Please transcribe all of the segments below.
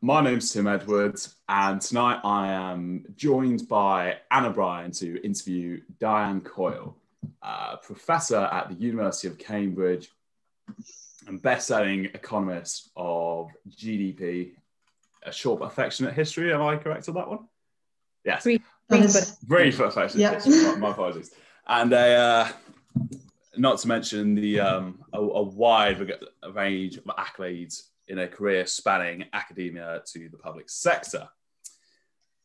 my name's Tim Edwards, and tonight I am joined by Anna Bryan to interview Diane Coyle, uh, professor at the University of Cambridge and best-selling economist of GDP, a short but affectionate history. Am I correct on that one? Yes. Brief, brief, brief affectionate yeah. history. My, my, apologies. And a, uh, not to mention the um, a, a wide range of accolades in a career spanning academia to the public sector.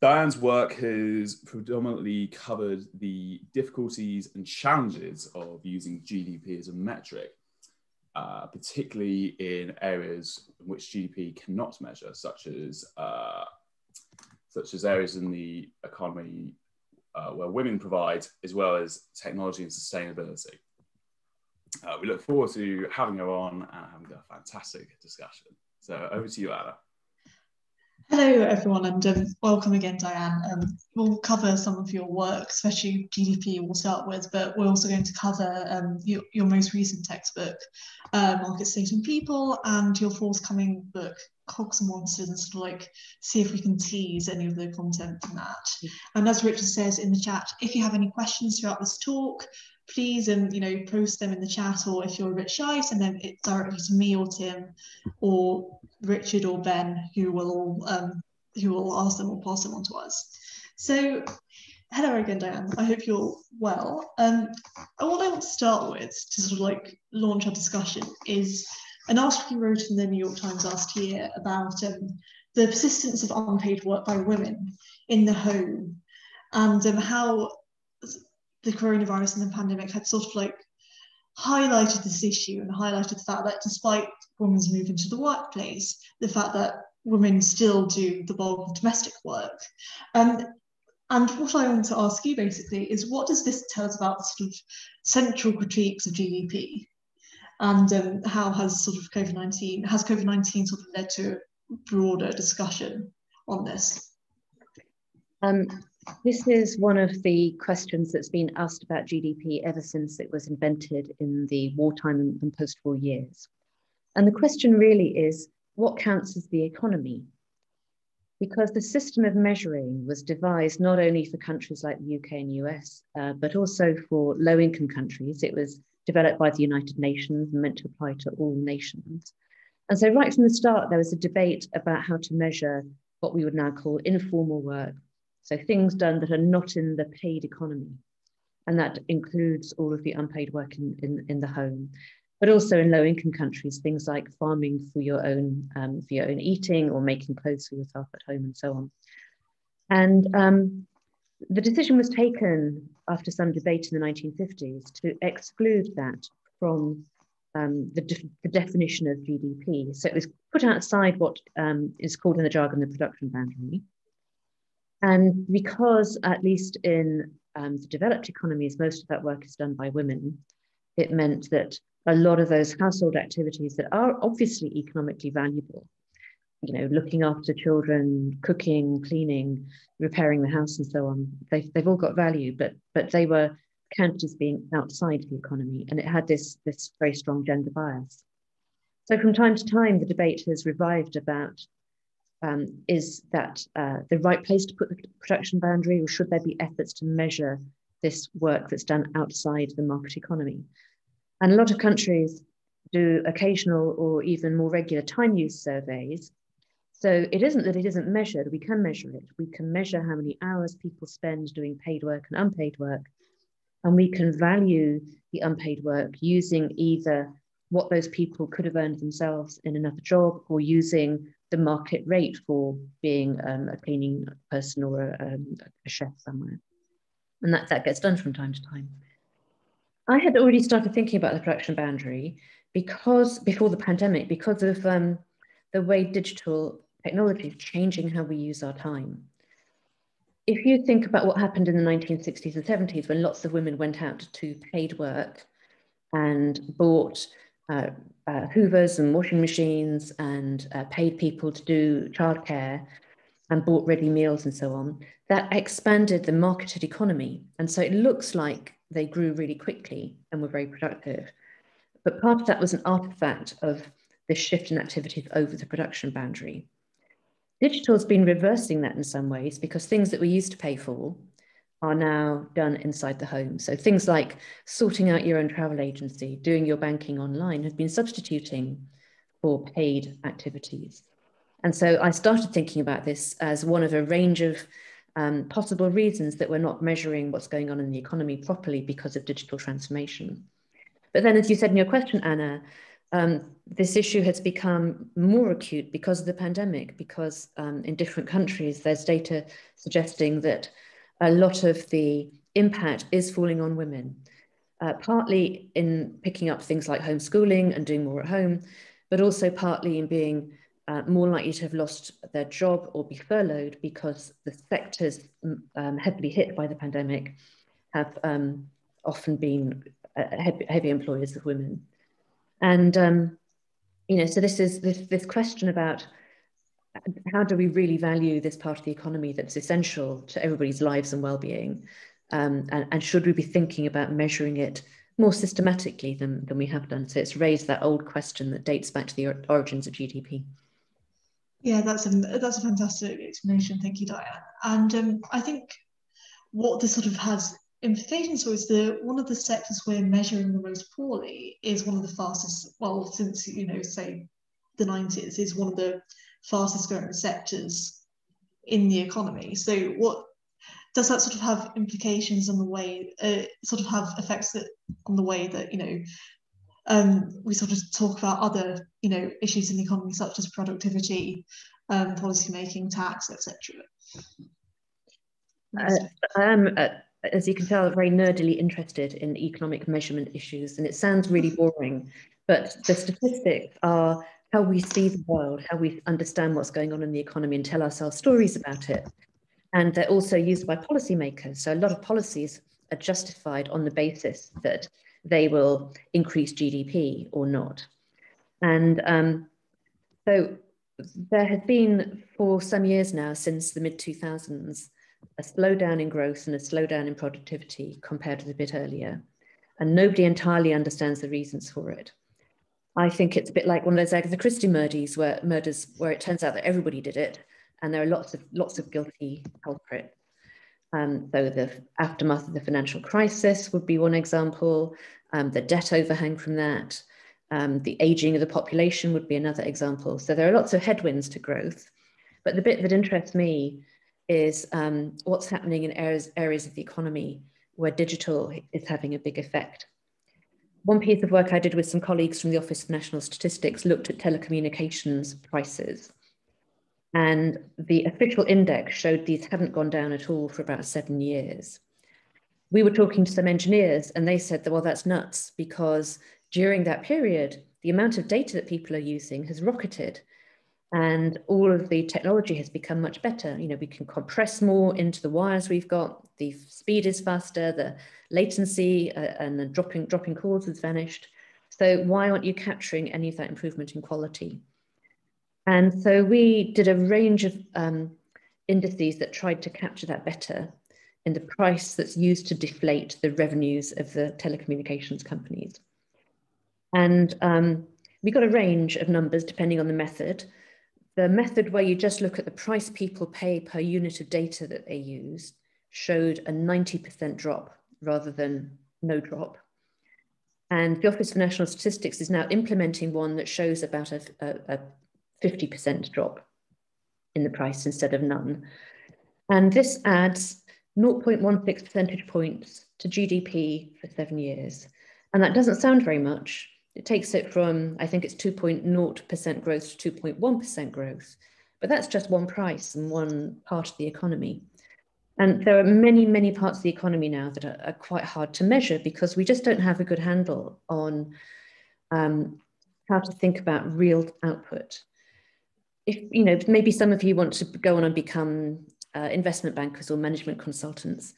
Diane's work has predominantly covered the difficulties and challenges of using GDP as a metric, uh, particularly in areas in which GDP cannot measure, such as uh, such as areas in the economy uh, where women provide, as well as technology and sustainability. Uh, we look forward to having her on and having a fantastic discussion. So over to you, Anna. Hello, everyone, and um, welcome again, Diane. Um, we'll cover some of your work, especially GDP, we'll start with, but we're also going to cover um, your, your, most recent textbook, uh, Market State and People, and your forthcoming book, Cogs and Monsters, and sort of like see if we can tease any of the content from that. And as Richard says in the chat, if you have any questions throughout this talk, please and um, you know post them in the chat or if you're a bit shy send them it directly to me or tim or richard or ben who will all um, who will ask them or pass them on to us. So hello again diane. I hope you're well. Um what i want to start with to sort of like launch our discussion is an article you wrote in the new york times last year about um, the persistence of unpaid work by women in the home and um, how the coronavirus and the pandemic had sort of like highlighted this issue and highlighted the fact that despite women's move into the workplace, the fact that women still do the bulk of domestic work. Um, and what I want to ask you basically is what does this tell us about the sort of central critiques of GDP? And um, how has sort of COVID-19, has COVID-19 sort of led to a broader discussion on this? Um, this is one of the questions that's been asked about GDP ever since it was invented in the wartime and post-war years. And the question really is, what counts as the economy? Because the system of measuring was devised not only for countries like the UK and US, uh, but also for low-income countries. It was developed by the United Nations and meant to apply to all nations. And so right from the start, there was a debate about how to measure what we would now call informal work so things done that are not in the paid economy. And that includes all of the unpaid work in, in, in the home, but also in low income countries, things like farming for your own, um, for your own eating or making clothes for yourself at home and so on. And um, the decision was taken after some debate in the 1950s to exclude that from um, the, de the, definition of GDP. So it was put outside what um, is called in the jargon the production boundary. And because, at least in um, the developed economies, most of that work is done by women, it meant that a lot of those household activities that are obviously economically valuable, you know, looking after children, cooking, cleaning, repairing the house, and so on, they've, they've all got value, but, but they were counted as being outside the economy. And it had this, this very strong gender bias. So from time to time, the debate has revived about um, is that uh, the right place to put the production boundary, or should there be efforts to measure this work that's done outside the market economy? And a lot of countries do occasional or even more regular time use surveys. So it isn't that it isn't measured, we can measure it. We can measure how many hours people spend doing paid work and unpaid work. And we can value the unpaid work using either what those people could have earned themselves in another job or using the market rate for being um, a cleaning person or a, um, a, chef somewhere. And that, that gets done from time to time. I had already started thinking about the production boundary because before the pandemic, because of um, the way digital technology is changing how we use our time. If you think about what happened in the 1960s and 70s when lots of women went out to paid work and bought uh, uh, hoovers and washing machines and uh, paid people to do childcare and bought ready meals and so on, that expanded the marketed economy. And so it looks like they grew really quickly and were very productive. But part of that was an artifact of this shift in activities over the production boundary. Digital has been reversing that in some ways because things that we used to pay for are now done inside the home. So things like sorting out your own travel agency, doing your banking online have been substituting for paid activities. And so I started thinking about this as one of a range of um, possible reasons that we're not measuring what's going on in the economy properly because of digital transformation. But then, as you said in your question, Anna, um, this issue has become more acute because of the pandemic, because um, in different countries, there's data suggesting that a lot of the impact is falling on women, uh, partly in picking up things like homeschooling and doing more at home, but also partly in being uh, more likely to have lost their job or be furloughed because the sectors um, heavily hit by the pandemic have um, often been uh, heavy, heavy, employers of women. And, um, you know, so this is this, this question about how do we really value this part of the economy that's essential to everybody's lives and well-being? Um, and, and, should we be thinking about measuring it more systematically than, than we have done? So it's raised that old question that dates back to the origins of GDP. Yeah, that's a that's a fantastic explanation. Thank you, Diane. And um, I think what this sort of has implications for is that one of the sectors we're measuring the most poorly is one of the fastest. Well, since you know, say the nineties, is one of the fastest growing sectors in the economy. So, what does that sort of have implications on the way? Uh, sort of have effects that on the way that you know um, we sort of talk about other, you know, issues in the economy such as productivity, um, policy making, tax, etc. Uh, I am, uh, as you can tell, very nerdily interested in economic measurement issues, and it sounds really boring, but the statistics are how we see the world, how we understand what's going on in the economy, and tell ourselves stories about it. And they're also used by policymakers. So a lot of policies are justified on the basis that they will increase GDP or not. And um, so there has been for some years now, since the mid 2000s, a slowdown in growth and a slowdown in productivity compared to the bit earlier. And nobody entirely understands the reasons for it. I think it's a bit like one of those Agatha Christie murders where murders where it turns out that everybody did it, and there are lots of lots of guilty culprits. Um, so the aftermath of the financial crisis would be one example, um, the debt overhang from that, um, the aging of the population would be another example. So there are lots of headwinds to growth. But the bit that interests me is um, what's happening in areas, areas of the economy where digital is having a big effect. One piece of work I did with some colleagues from the Office of National Statistics looked at telecommunications prices. And the official index showed these hadn't gone down at all for about seven years. We were talking to some engineers and they said that, well, that's nuts because during that period, the amount of data that people are using has rocketed and all of the technology has become much better. You know, we can compress more into the wires we've got, the speed is faster, the latency uh, and the dropping, dropping calls has vanished. So why aren't you capturing any of that improvement in quality? And so we did a range of um, indices that tried to capture that better in the price that's used to deflate the revenues of the telecommunications companies. And um, we got a range of numbers depending on the method. The method where you just look at the price people pay per unit of data that they use showed a 90% drop rather than no drop. And the Office for National Statistics is now implementing one that shows about a, a, a 50% drop in the price instead of none. And this adds 0.16 percentage points to GDP for seven years. And that doesn't sound very much. It takes it from, I think it's 2.0% growth to 2.1% growth. But that's just one price and one part of the economy. And there are many, many parts of the economy now that are, are quite hard to measure because we just don't have a good handle on um, how to think about real output. If you know maybe some of you want to go on and become uh, investment bankers or management consultants.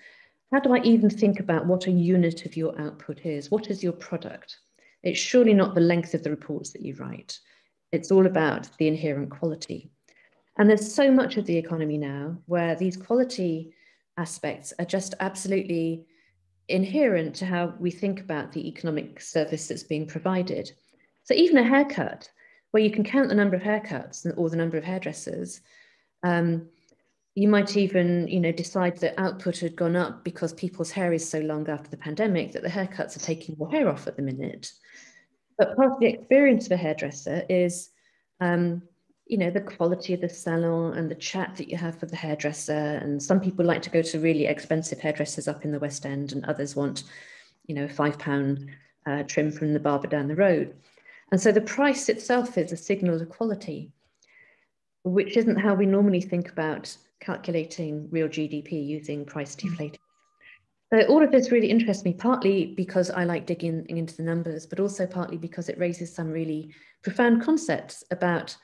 How do i even think about what a unit of your output is? What is your product? It's surely not the length of the reports that you write. It's all about the inherent quality. And there's so much of the economy now where these quality aspects are just absolutely inherent to how we think about the economic service that's being provided so even a haircut where you can count the number of haircuts or the number of hairdressers, Um, you might even, you know, decide that output had gone up because people's hair is so long after the pandemic that the haircuts are taking more hair off at the minute. But part of the experience of a hairdresser is, um, you know, the quality of the salon and the chat that you have with the hairdresser. And some people like to go to really expensive hairdressers up in the West End, and others want, you know, a five pound uh, trim from the barber down the road. And so the price itself is a signal of quality, which isn't how we normally think about calculating real GDP using price hmm. deflated. So all of this really interests me, partly because I like digging into the numbers, but also partly because it raises some really profound concepts about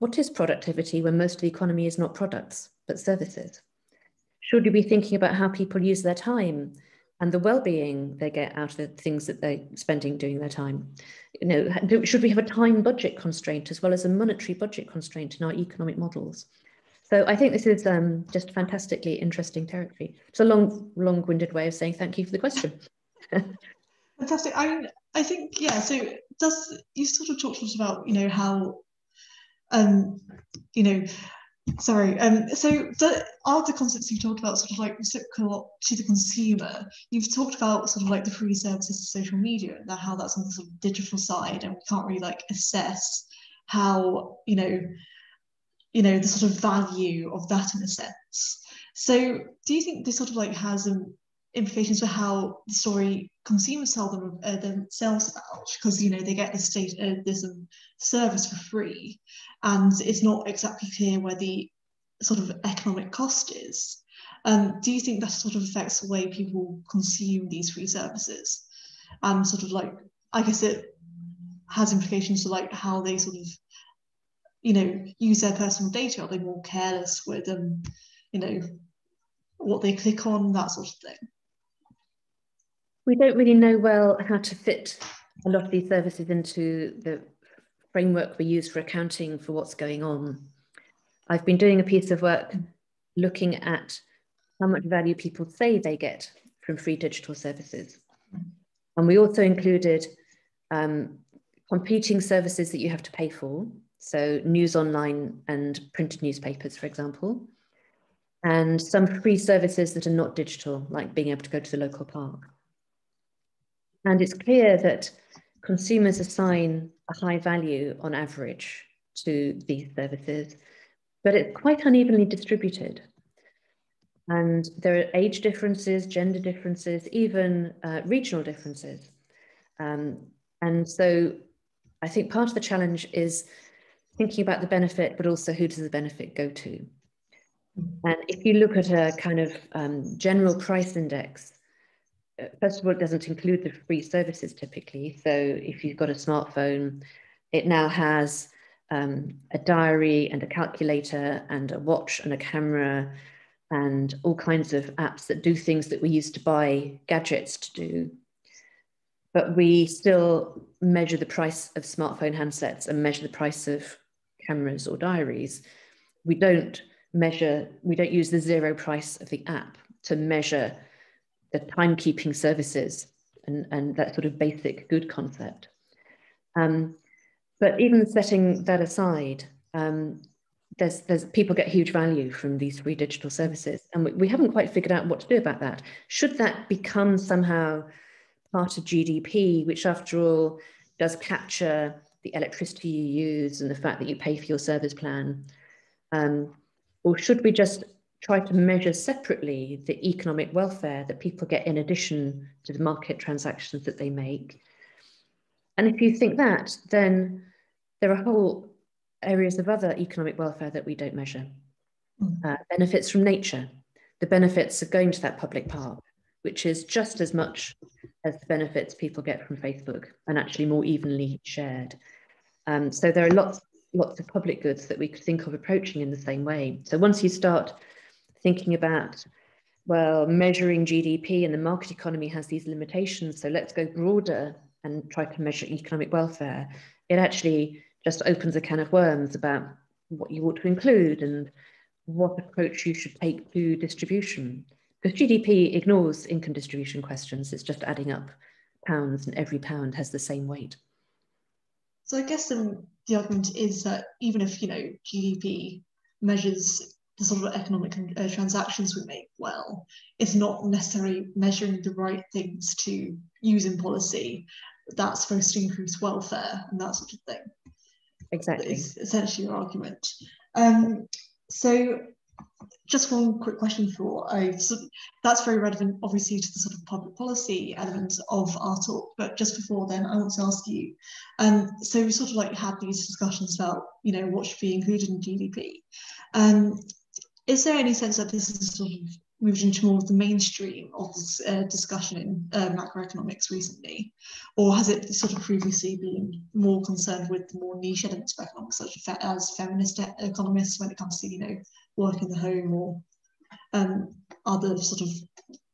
what is productivity when most of the economy is not products, but services? Should we be thinking about how people use their time and the well-being they get out of the things that they're spending doing their time? You know, should we have a time budget constraint as well as a monetary budget constraint in our economic models? So I think this is um, just fantastically interesting territory. It's a long, long-winded way of saying thank you for the question. Fantastic. I I think yeah. So does you sort of talked to us about you know how um you know sorry um so the other concepts you've talked about sort of like reciprocal to the consumer you've talked about sort of like the free services of social media and that how that's on the sort of digital side and we can't really like assess how you know you know the sort of value of that in a sense. So do you think this sort of like has um, implications for how the story consumers tell them uh, themselves about because you know they get this state uh, this um, service for free and it's not exactly clear where the sort of economic cost is um, do you think that sort of affects the way people consume these free services and sort of like i guess it has implications to like how they sort of you know, use their personal data? Are they more careless with, um, you know, what they click on, that sort of thing? We don't really know well how to fit a lot of these services into the framework we use for accounting for what's going on. I've been doing a piece of work looking at how much value people say they get from free digital services. And we also included um, competing services that you have to pay for, so news online and printed newspapers, for example, and some free services that are not digital, like being able to go to the local park. And it's clear that consumers assign a high value on average to these services, but it's quite unevenly distributed. And there are age differences, gender differences, even uh, regional differences. Um, and so I think part of the challenge is thinking about the benefit, but also who does the benefit go to? And if you look at a kind of um, general price index, first of all, it doesn't include the free services typically. So if you've got a smartphone, it now has um, a diary and a calculator and a watch and a camera and all kinds of apps that do things that we used to buy gadgets to do. But we still measure the price of smartphone handsets and measure the price of cameras or diaries. We don't measure, we don't use the zero price of the app to measure the timekeeping services and, and that sort of basic good concept. Um, but even setting that aside, um, there's, there's people get huge value from these free digital services, and we, we haven't quite figured out what to do about that. Should that become somehow part of GDP, which after all does capture the electricity you use and the fact that you pay for your service plan? Um, or should we just try to measure separately the economic welfare that people get in addition to the market transactions that they make? And if you think that, then there are whole areas of other economic welfare that we don't measure. Hmm. Uh, benefits from nature, the benefits of going to that public park, which is just as much as the benefits people get from Facebook and actually more evenly shared. Um, so there are lots, lots of public goods that we could think of approaching in the same way. So once you start thinking about, well, measuring GDP and the market economy has these limitations, so let's go broader and try to measure economic welfare, it actually just opens a can of worms about what you ought to include and what approach you should take to distribution. Because GDP ignores income distribution questions, it's just adding up pounds and every pound has the same weight. So I guess um, the argument is that even if you know GDP measures the sort of economic uh, transactions we make well. It's not necessarily measuring the right things to use in policy that's supposed to increase welfare and that sort of thing. Exactly. It's essentially your argument. Um, so just one quick question for uh, so that's very relevant obviously to the sort of public policy element of our talk but just before then i want to ask you um, so we sort of like had these discussions about you know what should be included in gdp um, is there any sense that this is sort of moved into more of the mainstream of this uh, discussion in uh, macroeconomics recently? Or has it sort of previously been more concerned with the more niche elements of economics, such as feminist economists when it comes to, you know, work in the home or um, other sort of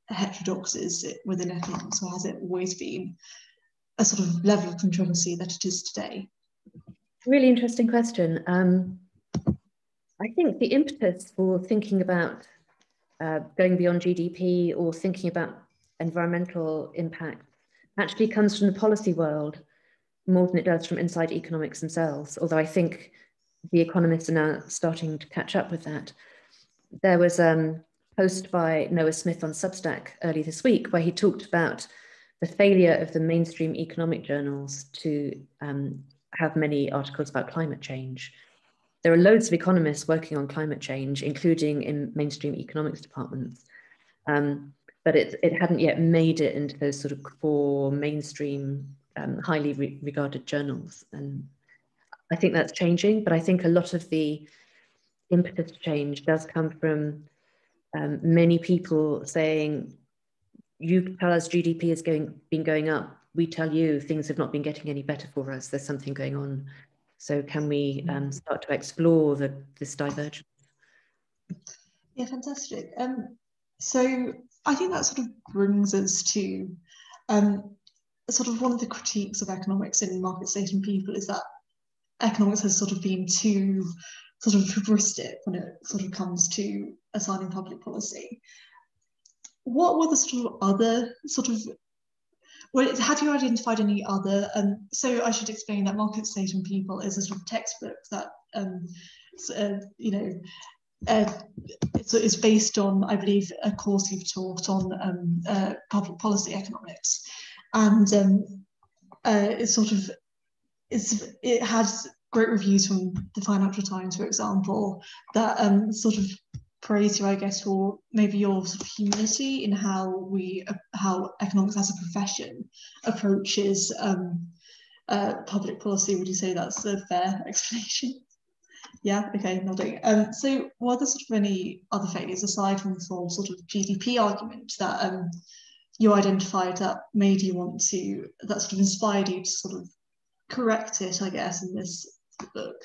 heterodoxies within economics, or has it always been a sort of level of controversy that it is today? Really interesting question. Um, I think the impetus for thinking about uh, going beyond GDP or thinking about environmental impact actually comes from the policy world more than it does from inside economics themselves, although I think the economists are now starting to catch up with that. There was um, a post by Noah Smith on Substack early this week where he talked about the failure of the mainstream economic journals to um, have many articles about climate change. There are loads of economists working on climate change, including in mainstream economics departments. Um, but it, it hadn't yet made it into those sort of core mainstream, um, highly re regarded journals. And I think that's changing, but I think a lot of the impetus change does come from um, many people saying, you tell us GDP has going, been going up. We tell you things have not been getting any better for us. There's something going on. So can we um, mm. start to explore the, this divergence? Yeah, fantastic. Um, so I think that sort of brings us to um, sort of one of the critiques of economics in market state and people is that economics has sort of been too sort of hubristic when it sort of comes to assigning public policy. What were the sort of other sort of well, have you identified any other? Um, so I should explain that Market State and People is a sort of textbook that um, uh, you know uh, it's, it's, based on, I believe, a course you've taught on um, uh, public policy economics, and um, uh, it's sort of it's it has great reviews from the Financial Times, for example, that um, sort of praise you, I guess, for maybe your sort of humility in how we, how economics as a profession approaches um, uh, public policy. Would you say that's a fair explanation? yeah, okay, nodding. Um, so were there sort of any other failures aside from the sort of GDP argument that um, you identified that made you want to, that sort of inspired you to sort of correct it, I guess, in this book?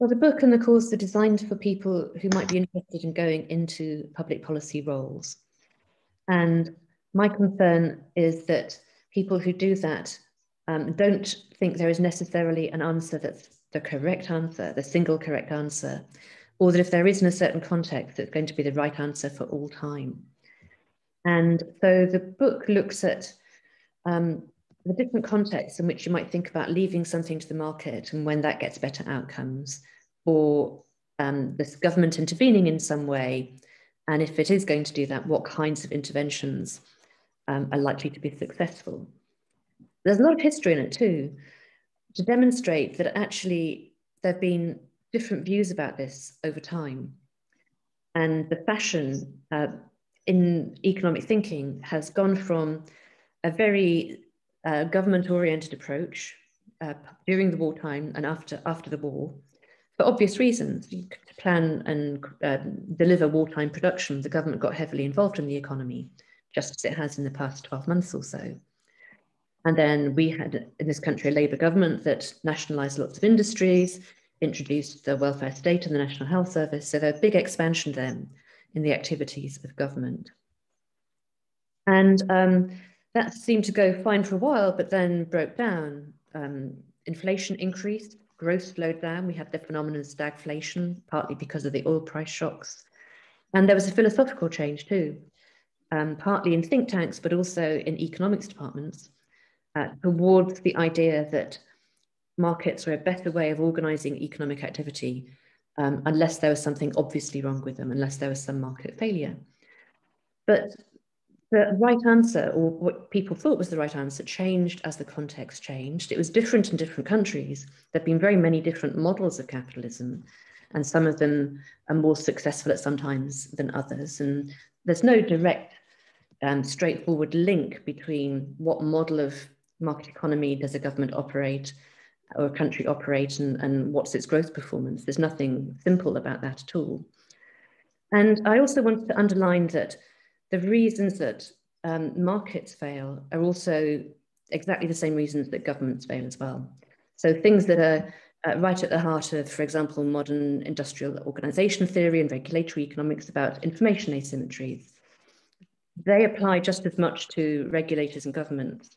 Well, the book and the course are designed for people who might be interested in going into public policy roles. And my concern is that people who do that um, don't think there is necessarily an answer that's the correct answer, the single correct answer, or that if there is in a certain context, it's going to be the right answer for all time. And so the book looks at um, the different contexts in which you might think about leaving something to the market and when that gets better outcomes, or um, this government intervening in some way, and if it is going to do that, what kinds of interventions um, are likely to be successful. There's a lot of history in it too, to demonstrate that actually there have been different views about this over time. And the fashion uh, in economic thinking has gone from a very uh, government-oriented approach uh, during the wartime and after, after the war, for obvious reasons. To plan and uh, deliver wartime production, the government got heavily involved in the economy, just as it has in the past 12 months or so. And then we had in this country a Labour government that nationalised lots of industries, introduced the welfare state and the National Health Service. So there were a big expansion then in the activities of government. And um, that seemed to go fine for a while, but then broke down. Um, inflation increased, growth slowed down. We had the phenomenon of stagflation, partly because of the oil price shocks. And there was a philosophical change too, um, partly in think tanks, but also in economics departments, uh, towards the idea that markets were a better way of organizing economic activity um, unless there was something obviously wrong with them, unless there was some market failure. But the right answer, or what people thought was the right answer, changed as the context changed. It was different in different countries. There have been very many different models of capitalism, and some of them are more successful at some times than others. And there's no direct, um, straightforward link between what model of market economy does a government operate or a country operate and, and what's its growth performance. There's nothing simple about that at all. And I also wanted to underline that the reasons that um, markets fail are also exactly the same reasons that governments fail as well. So things that are uh, right at the heart of, for example, modern industrial organization theory and regulatory economics about information asymmetries, they apply just as much to regulators and governments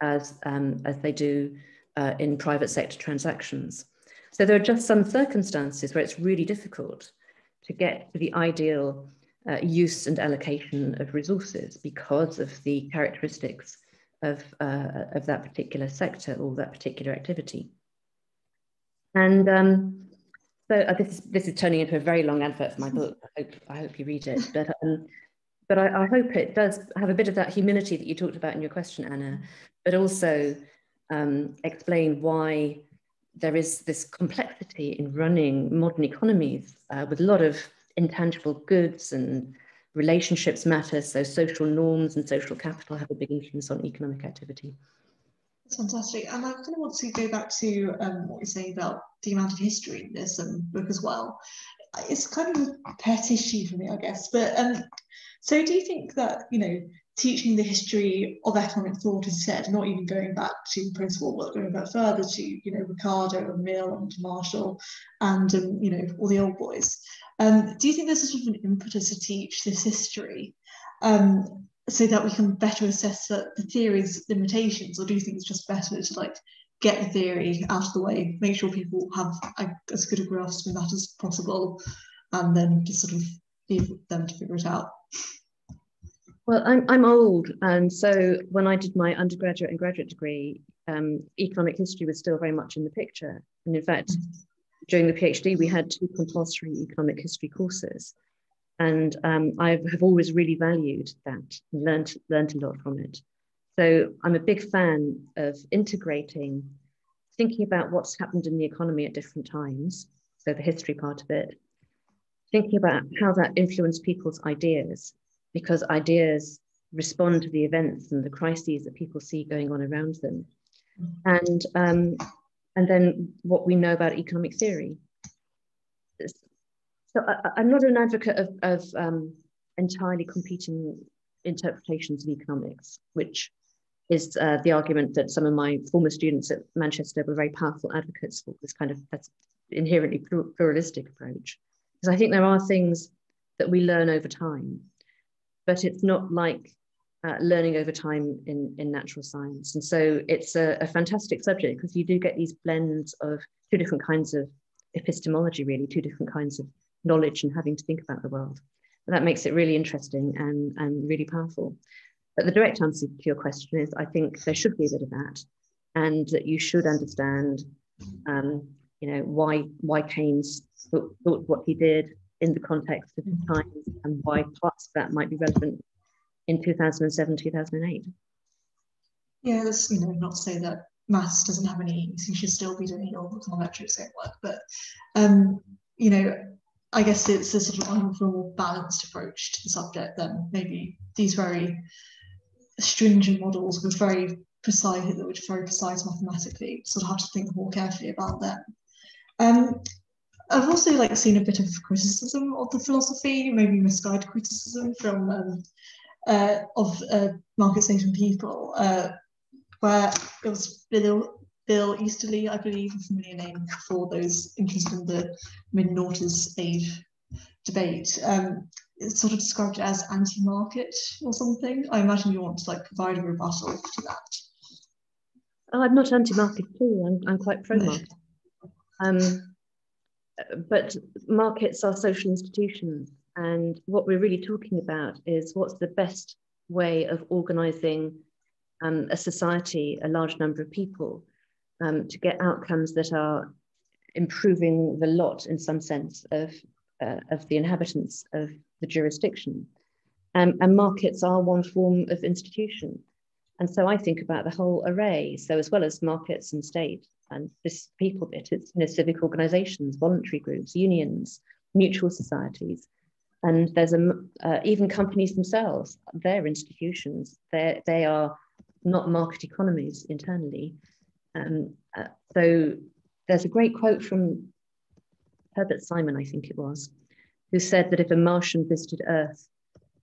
as, um, as they do uh, in private sector transactions. So there are just some circumstances where it's really difficult to get to the ideal uh, use and allocation of resources because of the characteristics of, uh, of that particular sector or that particular activity. And um, so uh, this, is, this is turning into a very long advert for my book. I hope, I hope you read it. But, um, but I, I, hope it does have a bit of that humility that you talked about in your question, Anna, but also um, explain why there is this complexity in running modern economies uh, with a lot of intangible goods and relationships matter. So social norms and social capital have a big influence on economic activity. That's fantastic. And I kind of want to go back to um, what you say about the amount of history in this um, book as well. It's kind of a pet issue for me, I guess. But um, so do you think that, you know, teaching the history of economic thought is said, not even going back to post-war, but going back further to, you know, Ricardo and Mill and Marshall and, um, you know, all the old boys. Um, do you think there's a sort of an impetus to teach this history um, so that we can better assess the, the theory's limitations, or do you think it's just better to like get the theory out of the way, make sure people have a, as good a grasp of that as possible, and then just sort of leave them to figure it out? Well, I'm, I'm old. And so when I did my undergraduate and graduate degree, um, economic history was still very much in the picture. And in fact, mm-hmm. During the PhD, we had two compulsory economic history courses. And um, I have always really valued that learned, learned a lot from it. So I'm a big fan of integrating, thinking about what's happened in the economy at different times, so the history part of it, thinking about how that influenced people's ideas because ideas respond to the events and the crises that people see going on around them. And, um, and then what we know about economic theory. So I, am not an advocate of, of um, entirely competing interpretations of economics, which is uh, the argument that some of my former students at Manchester were very powerful advocates for this kind of inherently pluralistic approach. Because I think there are things that we learn over time but it's not like uh, learning over time in, in natural science. And so it's a, a fantastic subject because you do get these blends of two different kinds of epistemology, really, two different kinds of knowledge and having to think about the world. And that makes it really interesting and, and really powerful. But the direct answer to your question is I think there should be a bit of that, and that you should understand, um, you know, why why Keynes thought, thought what he did, in the context of his mm-hmm. and why parts of that might be relevant in 2007, 2008. Yeah, you know, not to say that maths doesn't have any, you should still be doing your econometrics at work, but, um, you know, I guess it's a sort of more balanced approach to the subject than maybe these very stringent models with very precise, which very precise mathematically, sort of have to think more carefully about them. Um, I've also like seen a bit of criticism of the philosophy, maybe misguided criticism from um, uh, of uh, market state and people, uh, where it was Bill Bill Easterly, I believe, a familiar name for those interested in the mid-noughties age debate. Um, it's sort of described as anti-market or something. I imagine you want to like provide a rebuttal to that. Oh, I'm not anti-market at all. I'm, I'm quite pro-market. Um, but markets are social institutions. And what we're really talking about is what's the best way of organizing um, a society, a large number of people, um, to get outcomes that are improving the lot in some sense of, uh, of the inhabitants of the jurisdiction. Um, and markets are one form of institution. And so I think about the whole array. So as well as markets and state and this people bit, it's you know, civic organizations, voluntary groups, unions, mutual societies. And there's a, uh, even companies themselves, they're institutions. They are not market economies internally. Um, uh, so there's a great quote from Herbert Simon, I think it was, who said that if a Martian visited Earth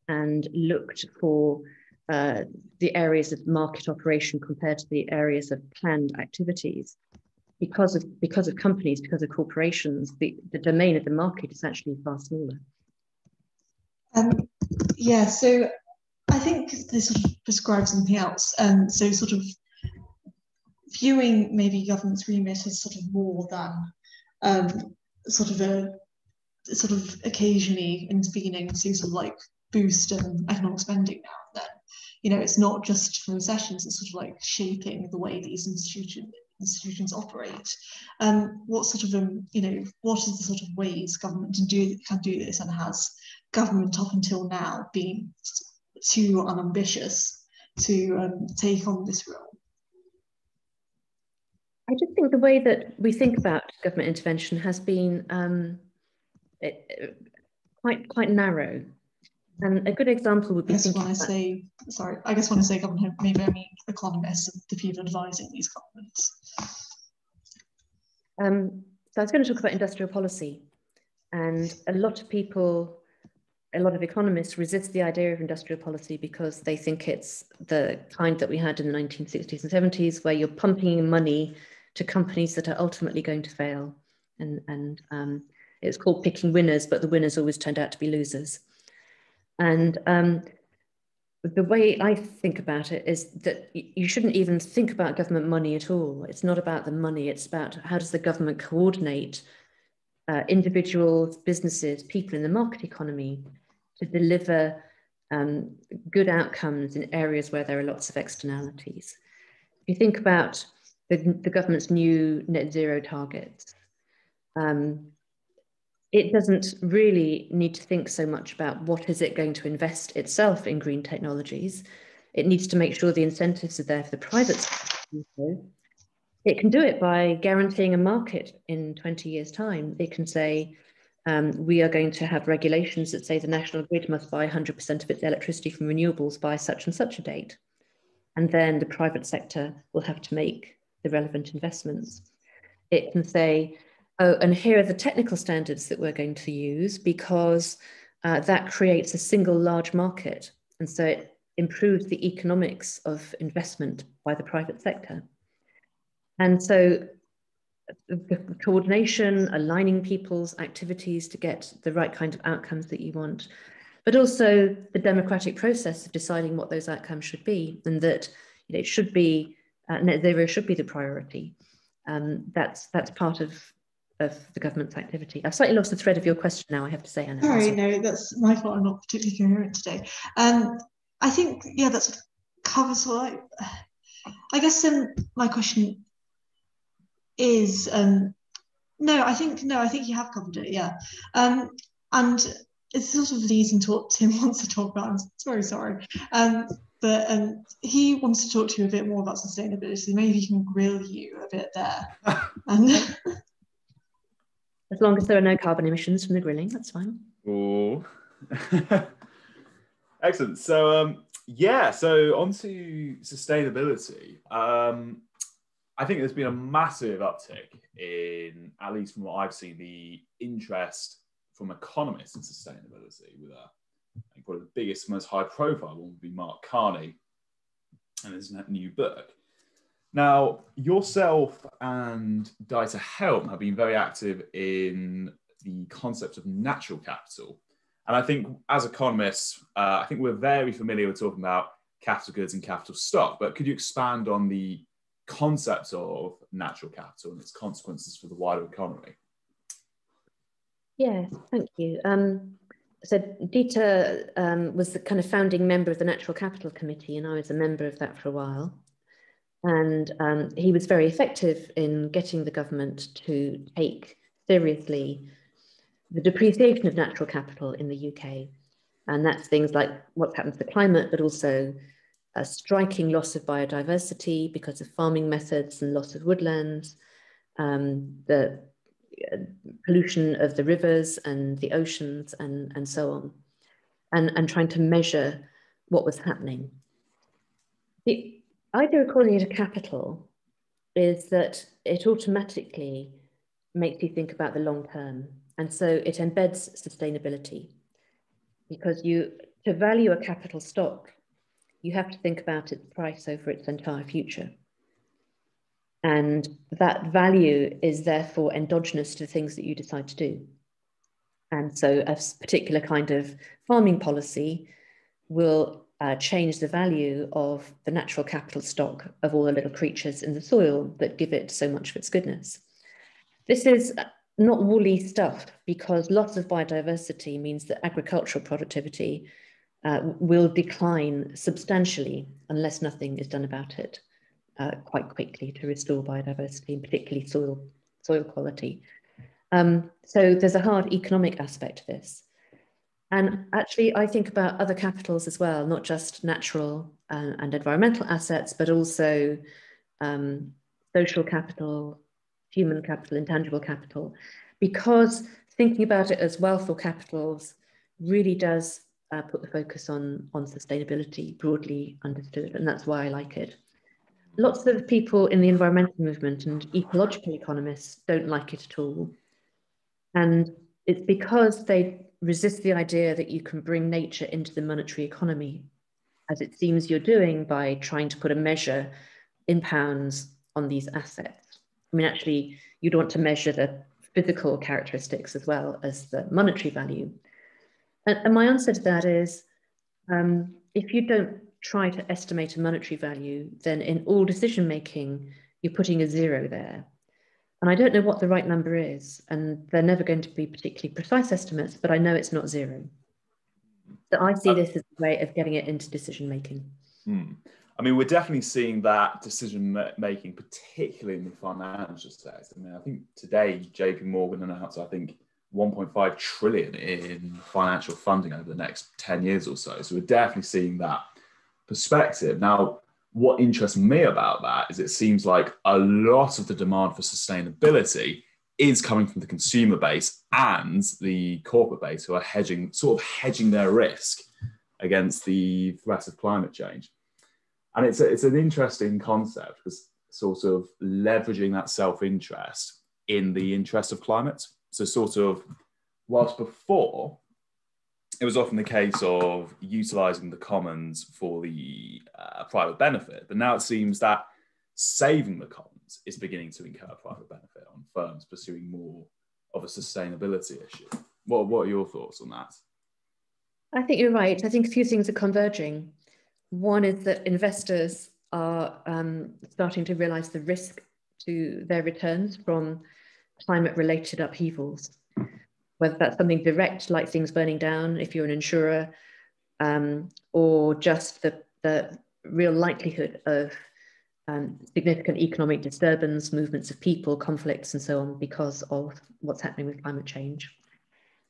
and looked for uh, the areas of market operation compared to the areas of planned activities, because of because of companies, because of corporations, the, the domain of the market is actually far smaller. Um, yeah, so I think this sort of prescribes something else. Um, so sort of viewing maybe government's remit as sort of more than um, sort of a sort of occasionally intervening to sort of like boost um, economic spending now and then. You know, it's not just for recessions, it's sort of like shaping the way these institutions institutions operate. Um, what sort of, um, you know, what is the sort of ways government can do, can do this and has government up until now been too unambitious to um, take on this role? I just think the way that we think about government intervention has been um, it, quite quite narrow. And a good example would be. I guess when I say sorry, I guess when I say government, maybe I mean economists, and the people advising these governments. Um, so I was going to talk about industrial policy, and a lot of people, a lot of economists resist the idea of industrial policy because they think it's the kind that we had in the 1960s and 70s, where you're pumping money to companies that are ultimately going to fail, and and um, it's called picking winners, but the winners always turned out to be losers. And um, the way I think about it is that you shouldn't even think about government money at all. It's not about the money, it's about how does the government coordinate uh, individuals, businesses, people in the market economy to deliver um, good outcomes in areas where there are lots of externalities. If you think about the, the government's new net zero targets, um, it doesn't really need to think so much about what is it going to invest itself in green technologies. It needs to make sure the incentives are there for the private sector. It can do it by guaranteeing a market in 20 years' time. It can say, um, we are going to have regulations that say the national grid must buy 100% of its electricity from renewables by such and such a date. And then the private sector will have to make the relevant investments. It can say, oh, and here are the technical standards that we're going to use because uh, that creates a single large market. And so it improves the economics of investment by the private sector. And so coordination, aligning people's activities to get the right kind of outcomes that you want, but also the democratic process of deciding what those outcomes should be, and that you know, it should be uh, net zero should be the priority. Um, that's that's part of of the government's activity. I've slightly lost the thread of your question now, I have to say, Anna. Sorry, no, that's my fault. I'm not particularly coherent today. Um, I think, yeah, that covers what I, I guess um, my question is, um, no, I think, no, I think you have covered it, yeah. Um, and it sort of leads into what Tim wants to talk about. I'm very sorry. Um, but um, he wants to talk to you a bit more about sustainability. Maybe he can grill you a bit there. and as long as there are no carbon emissions from the grilling, that's fine. Oh, excellent. So, um, yeah, so on to sustainability. Um, I think there's been a massive uptick in, at least from what I've seen, the interest from economists in sustainability. With a, I think one of the biggest, most high profile one would be Mark Carney and his new book. Now, yourself and Dieter Helm have been very active in the concept of natural capital. And I think as economists, uh, I think we're very familiar with talking about capital goods and capital stock, but could you expand on the concept of natural capital and its consequences for the wider economy? Yeah, thank you. Um, so Dieter um, was the kind of founding member of the Natural Capital Committee, and I was a member of that for a while. And um, he was very effective in getting the government to take seriously the depreciation of natural capital in the UK. And that's things like what's happened to the climate, but also a striking loss of biodiversity because of farming methods and loss of woodlands, um, the uh, pollution of the rivers and the oceans and, and so on, and, and trying to measure what was happening. The idea of calling it a capital is that it automatically makes you think about the long term. And so it embeds sustainability because you, to value a capital stock, you have to think about its price over its entire future. And that value is therefore endogenous to the things that you decide to do. And so a particular kind of farming policy will uh, change the value of the natural capital stock of all the little creatures in the soil that give it so much of its goodness. This is not woolly stuff because loss of biodiversity means that agricultural productivity uh, will decline substantially unless nothing is done about it uh, quite quickly to restore biodiversity and particularly soil, soil quality. Um, so there's a hard economic aspect to this. And actually, I think about other capitals as well, not just natural uh, and environmental assets, but also um, social capital, human capital, intangible capital, because thinking about it as wealth or capitals really does uh, put the focus on, on sustainability broadly understood, and that's why I like it. Lots of people in the environmental movement and ecological economists don't like it at all. And it's because they resist the idea that you can bring nature into the monetary economy, as it seems you're doing by trying to put a measure in pounds on these assets. I mean, actually, you'd want to measure the physical characteristics as well as the monetary value. And, and my answer to that is um, if you don't try to estimate a monetary value, then in all decision making, you're putting a zero there. And I don't know what the right number is, and they're never going to be particularly precise estimates, but I know it's not zero. So I see uh, this as a way of getting it into decision making. Hmm. I mean, we're definitely seeing that decision making, particularly in the financial sector. I mean, I think today JP Morgan announced, I think, 1.5 trillion in financial funding over the next 10 years or so. So we're definitely seeing that perspective. Now, what interests me about that is it seems like a lot of the demand for sustainability is coming from the consumer base and the corporate base who are hedging, sort of hedging their risk against the threat of climate change. And it's, a, it's an interesting concept because sort of leveraging that self interest in the interest of climate. So, sort of, whilst before it was often the case of utilizing the commons for the uh, private benefit, but now it seems that saving the commons is beginning to incur private benefit on firms pursuing more of a sustainability issue. What, what are your thoughts on that? I think you're right. I think a few things are converging. One is that investors are um, starting to realize the risk to their returns from climate related upheavals, whether that's something direct like things burning down if you're an insurer, um, or just the, the real likelihood of um, significant economic disturbance, movements of people, conflicts, and so on because of what's happening with climate change.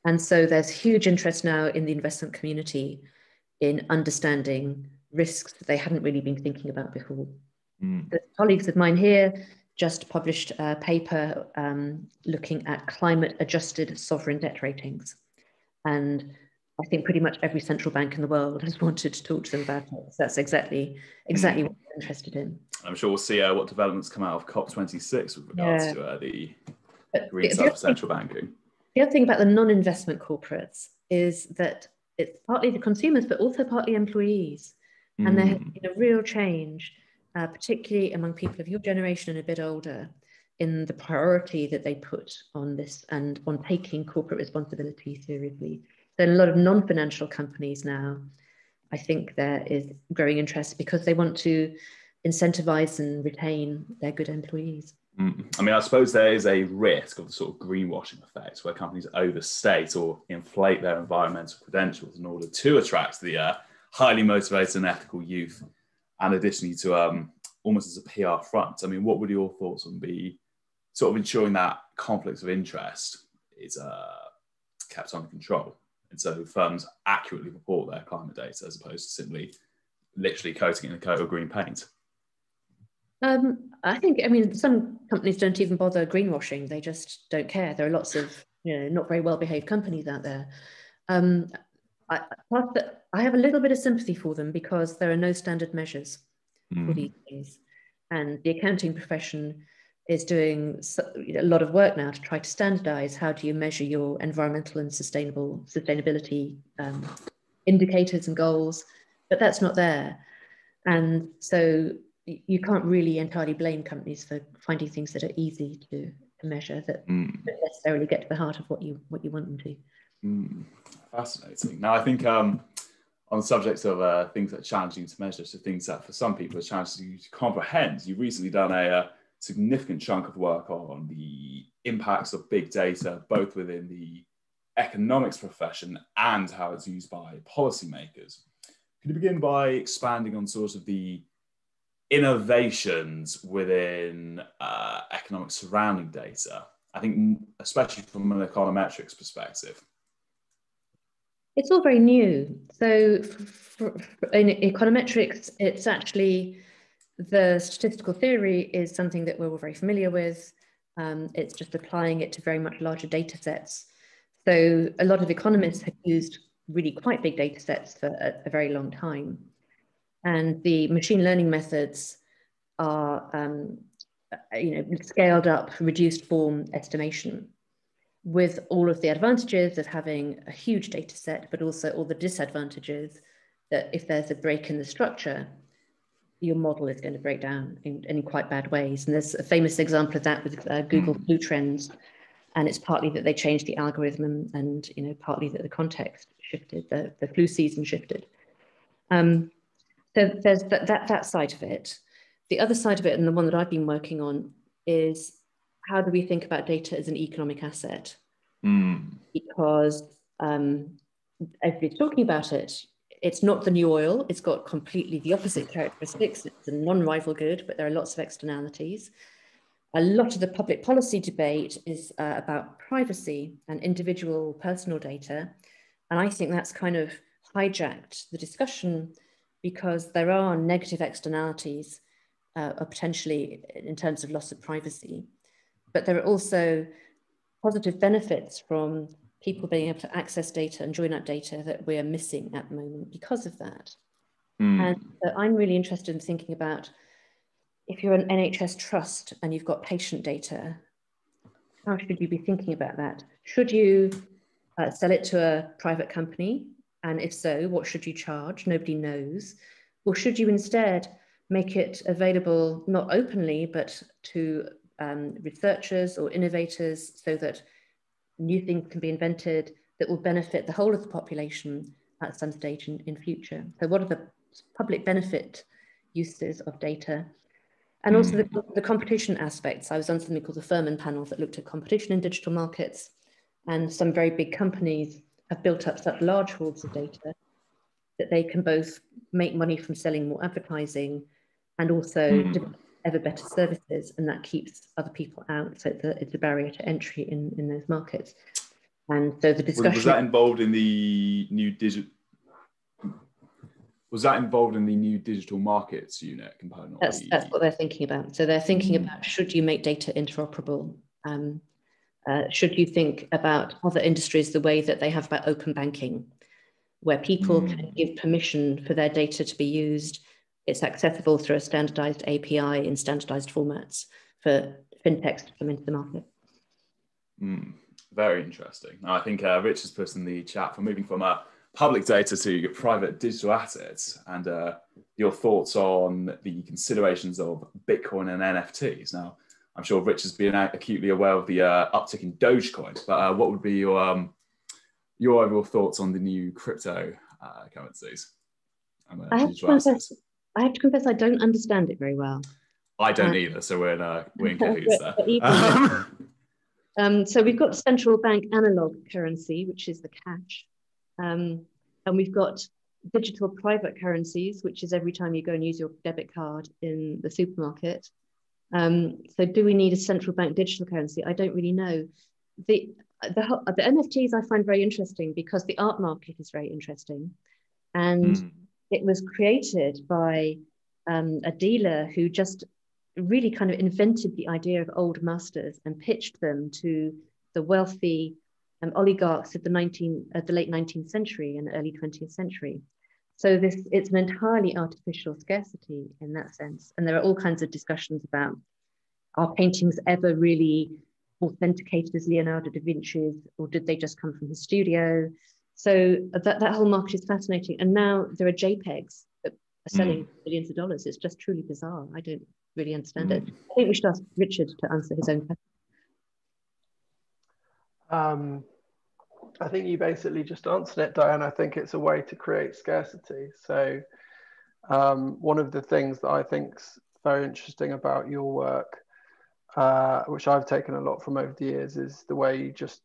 And so there's huge interest now in the investment community in understanding risks that they hadn't really been thinking about before. Mm. The colleagues of mine here just published a paper um, looking at climate adjusted sovereign debt ratings. And I think pretty much every central bank in the world has wanted to talk to them about it. So that's exactly exactly mm. what they're interested in. I'm sure we'll see uh, what developments come out of COP26 with regards yeah. to uh, the green side of central banking. The other thing about the non-investment corporates is that it's partly the consumers, but also partly employees. Mm. And there has been a real change uh, particularly among people of your generation and a bit older, in the priority that they put on this and on taking corporate responsibility seriously. Then a lot of non-financial companies now, I think there is growing interest because they want to incentivize and retain their good employees. Mm. I mean, I suppose there is a risk of the sort of greenwashing effect where companies overstate or inflate their environmental credentials in order to attract the uh, highly motivated and ethical youth and additionally to um, almost as a PR front. I mean, what would your thoughts on be sort of ensuring that conflicts of interest is uh, kept under control? And so firms accurately report their climate data as opposed to simply literally coating it in a coat of green paint. Um, I think, I mean, some companies don't even bother greenwashing. They just don't care. There are lots of, you know, not very well behaved companies out there. Um, I, I have a little bit of sympathy for them because there are no standard measures mm. for these things. And the accounting profession is doing a lot of work now to try to standardize how do you measure your environmental and sustainable sustainability um, indicators and goals, but that's not there. And so you can't really entirely blame companies for finding things that are easy to, to measure that mm. don't necessarily get to the heart of what you what you want them to. Mm. Fascinating. Now, I think um, on the subject of uh, things that are challenging to measure, so things that for some people are challenging to comprehend, you've recently done a, a uh, significant chunk of work on the impacts of big data, both within the economics profession and how it's used by policymakers. Could you begin by expanding on sort of the innovations within uh, economics surrounding data? I think, especially from an econometrics perspective. It's all very new. So, for, for, in econometrics, it's actually the statistical theory is something that we're all very familiar with. Um, it's just applying it to very much larger data sets. So a lot of economists have used really quite big data sets for a, a very long time. And the machine learning methods are um, you know, scaled up, reduced form estimation with all of the advantages of having a huge data set, but also all the disadvantages that if there's a break in the structure, your model is going to break down in, in quite bad ways. And there's a famous example of that with uh, Google mm. Flu Trends. And it's partly that they changed the algorithm and, you know, partly that the context shifted, the, the flu season shifted. Um, so there's that, that, that side of it. The other side of it, and the one that I've been working on, is how do we think about data as an economic asset? Mm. Because um, everybody's talking about it, it's not the new oil. It's got completely the opposite characteristics. It's a non-rival good, but there are lots of externalities. A lot of the public policy debate is uh, about privacy and individual personal data. And I think that's kind of hijacked the discussion because there are negative externalities uh, potentially in terms of loss of privacy. But there are also positive benefits from people being able to access data and join up data that we're missing at the moment because of that. Mm. And so I'm really interested in thinking about if you're an NHS trust and you've got patient data, how should you be thinking about that? Should you uh, sell it to a private company? And if so, what should you charge? Nobody knows. Or should you instead make it available not openly, but to um, researchers or innovators so that new things can be invented that will benefit the whole of the population at some stage in, in future. So what are the public benefit uses of data? And also mm. the, the competition aspects. I was on something called the Furman panel that looked at competition in digital markets and some very big companies have built up such large hoards of data that they can both make money from selling more advertising and also mm. Ever better services, and that keeps other people out. So it's a, it's a barrier to entry in, in those markets. And so the discussion was that involved in the new digital. Was that involved in the new digital markets unit component? That's, that's what they're thinking about. So they're thinking mm. about should you make data interoperable? Um, uh, should you think about other industries the way that they have about open banking, where people mm. can give permission for their data to be used it's accessible through a standardized API in standardized formats for fintechs to come into the market. Mm, very interesting. I think uh, Rich has put in the chat for moving from uh, public data to private digital assets and uh, your thoughts on the considerations of Bitcoin and NFTs. Now, I'm sure Rich has been acutely aware of the uh, uptick in Dogecoin, but uh, what would be your um, your overall thoughts on the new crypto uh, currencies? And, I have to assets? I have to confess, I don't understand it very well. I don't uh, either, so we're in, uh, we're in cahoots there. um, so we've got central bank analog currency, which is the cash, um, and we've got digital private currencies, which is every time you go and use your debit card in the supermarket. Um, so do we need a central bank digital currency? I don't really know. The, the, the NFTs I find very interesting because the art market is very interesting. And mm. It was created by um, a dealer who just really kind of invented the idea of old masters and pitched them to the wealthy um, oligarchs of the 19, uh, the late 19th century and early 20th century. So this it's an entirely artificial scarcity in that sense. And there are all kinds of discussions about are paintings ever really authenticated as Leonardo da Vinci's, or did they just come from his studio? So that, that whole market is fascinating. And now there are JPEGs that are selling mm. billions of dollars. It's just truly bizarre. I don't really understand mm. it. I think we should ask Richard to answer his own question. Um, I think you basically just answered it, Diane. I think it's a way to create scarcity. So, um, one of the things that I think's very interesting about your work, uh, which I've taken a lot from over the years, is the way you just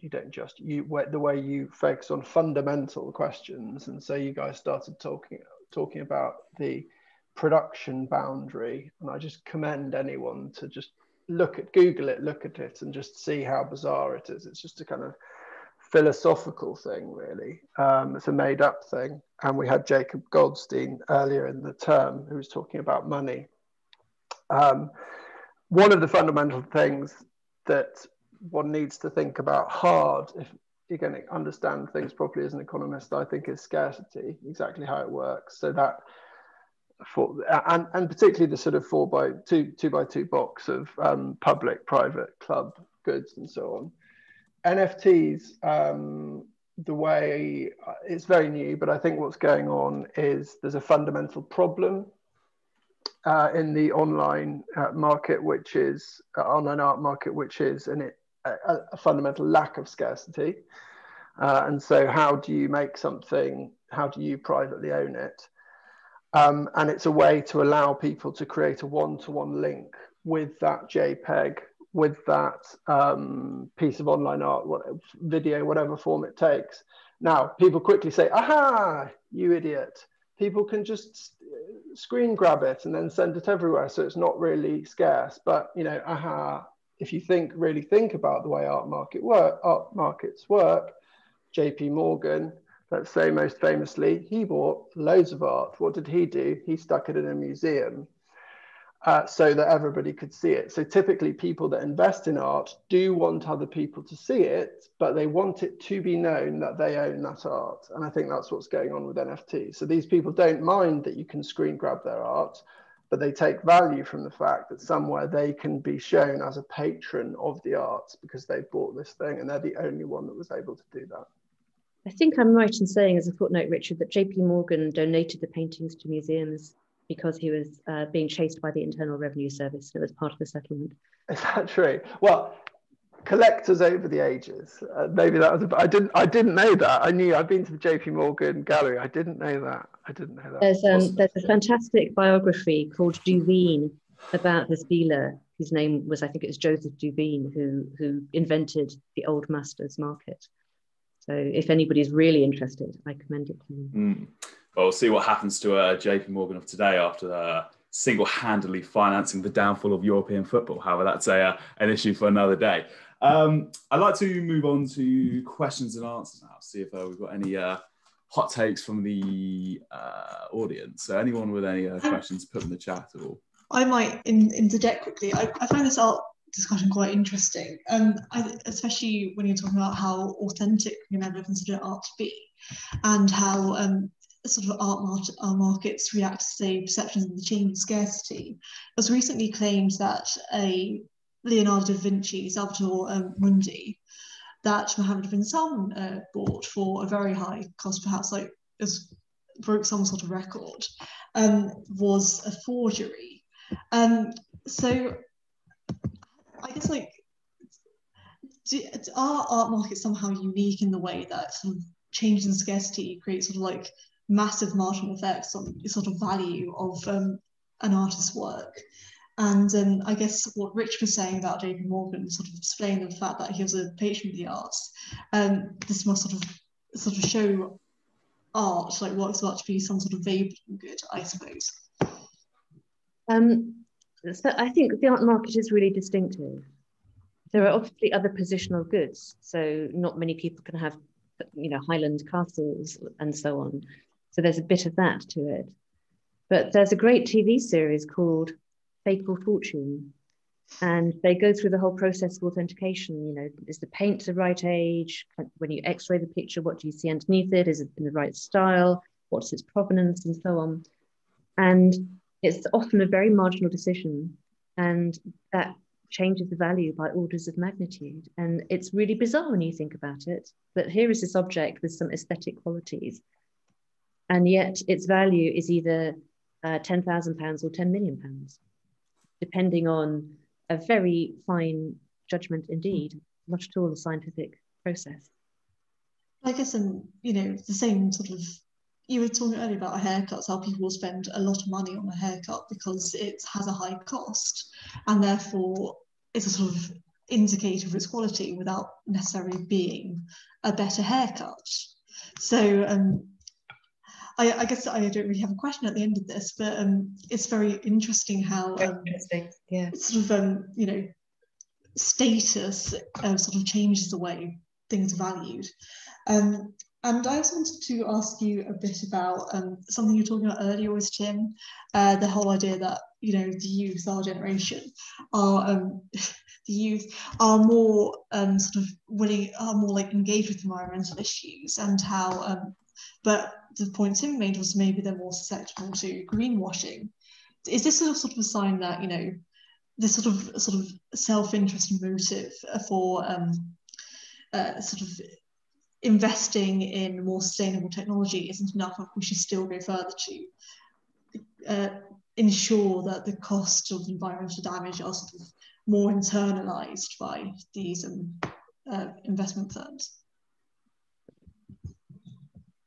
you don't just you the way you focus on fundamental questions. And so you guys started talking talking about the production boundary, and I just commend anyone to just look at Google it, look at it, and just see how bizarre it is. It's just a kind of philosophical thing, really. Um, it's a made up thing. And we had Jacob Goldstein earlier in the term who was talking about money. Um, one of the fundamental things that one needs to think about hard if you're going to understand things properly as an economist, I think is scarcity, exactly how it works. So that for and, and particularly the sort of four by two two by two box of um, public private club goods and so on NFTs, um, the way uh, it's very new, but I think what's going on is there's a fundamental problem uh, in the online uh, market, which is uh, online art market, which is an, a, a fundamental lack of scarcity. Uh, and so, how do you make something? How do you privately own it? Um, and it's a way to allow people to create a one-to-one link with that JPEG with that um, piece of online art, what, video, whatever form it takes. Now, people quickly say, aha, you idiot. People can just screen grab it and then send it everywhere. So it's not really scarce. But, you know, aha, if you think, really think about the way art market work, art markets work, JP Morgan, let's say most famously, he bought loads of art. What did he do? He stuck it in a museum uh, so that everybody could see it. So typically, people that invest in art do want other people to see it, but they want it to be known that they own that art. And I think that's what's going on with NFT. So these people don't mind that you can screen grab their art, but they take value from the fact that somewhere they can be shown as a patron of the arts because they bought this thing and they're the only one that was able to do that. I think I'm right in saying, as a footnote, Richard, that JP Morgan donated the paintings to museums because he was uh, being chased by the Internal Revenue Service. It was part of the settlement. Is that true? Well, collectors over the ages. Uh, maybe that was. A, I didn't. I didn't know that. I knew. I've been to the J.P. Morgan Gallery. I didn't know that. I didn't know that. There's um, there's a fantastic biography called Duveen about this dealer whose name was I think it was Joseph Duveen who who invented the old masters market. So if anybody's really interested, I commend it to you. Mm. Well, we'll see what happens to uh, JP Morgan of today after uh, single-handedly financing the downfall of European football. However, that's a, uh, an issue for another day. Um, I'd like to move on to questions and answers now. See if uh, we've got any uh, hot takes from the uh, audience. So, anyone with any questions, put in the chat or. I might in, interject quickly. I, I find this art discussion quite interesting, um, I, especially when you're talking about how authentic you never consider art to be, and how um, sort of art, market, art markets react to say perceptions of the change scarcity. It was recently claimed that a Leonardo da Vinci, Salvator um, Mundi, that Mohammed bin Salman uh, bought for a very high cost, perhaps like as broke some sort of record, um, was a forgery. Um, so I guess like do, are art markets somehow unique in the way that sort of change in scarcity creates sort of like massive marginal effects on the sort of value of um, an artist's work. And um, I guess what Rich was saying about JP Morgan, sort of displaying the fact that he was a patron of the arts, um, this must sort of sort of show art, like of art, to be some sort of Veblen good, I suppose? Um, so I think the art market is really distinctive. There are obviously other positional goods, so not many people can have, you know, Highland castles and so on. So there's a bit of that to it. But there's a great TV series called Fake or Fortune, and they go through the whole process of authentication. You know, is the paint the right age? When you X-ray the picture, what do you see underneath it? Is it in the right style? What's its provenance, and so on. And it's often a very marginal decision, and that changes the value by orders of magnitude. And it's really bizarre when you think about it. But here is this object with some aesthetic qualities, and yet its value is either uh, ten thousand pounds or ten million pounds, depending on a very fine judgment indeed, not at all a scientific process. I guess, and you know, the same sort of you were talking earlier about haircuts, how people spend a lot of money on a haircut because it has a high cost and therefore it's a sort of indicator of its quality without necessarily being a better haircut. So um, I, I, guess I don't really have a question at the end of this, but um, it's very interesting how um, interesting. Yeah. sort of um, you know status uh, sort of changes the way things are valued. Um, and I also wanted to ask you a bit about um, something you were talking about earlier with Tim, uh, the whole idea that you know the youth, our generation, are um, the youth are more um, sort of willing, are more like engaged with environmental issues, and how. But the point Tim made was maybe they're more susceptible to greenwashing. Is this of sort of a sign that you know this sort of sort of self-interest motive for um, uh, sort of investing in more sustainable technology isn't enough, we should still go further to uh, ensure that the cost of environmental damage are sort of more internalized by these um, uh, investment firms.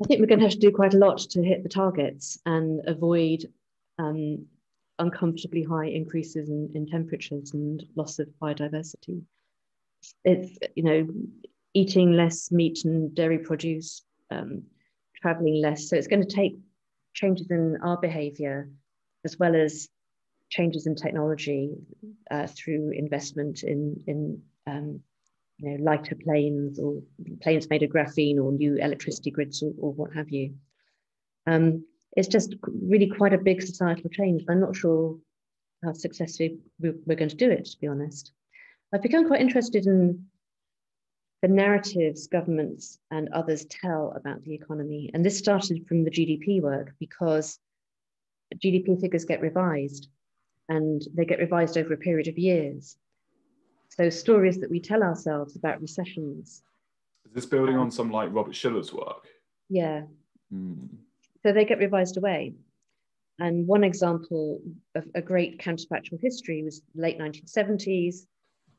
I think we're going to have to do quite a lot to hit the targets and avoid um, uncomfortably high increases in, in temperatures and loss of biodiversity. It's, you know, eating less meat and dairy produce, um, traveling less. So it's going to take changes in our behavior as well as changes in technology uh, through investment in, in um, you know, lighter planes or planes made of graphene or new electricity grids or, or what have you. Um, it's just really quite a big societal change. I'm not sure how successfully we're going to do it, to be honest. I've become quite interested in the narratives governments and others tell about the economy. And this started from the GDP work because GDP figures get revised and they get revised over a period of years. So stories that we tell ourselves about recessions. Is this building on some like Robert Shiller's work? Yeah. Mm. So they get revised away. And one example of a great counterfactual history was late 1970s.